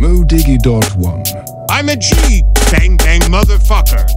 Modiggy dot one. I'm a G, bang bang motherfucker.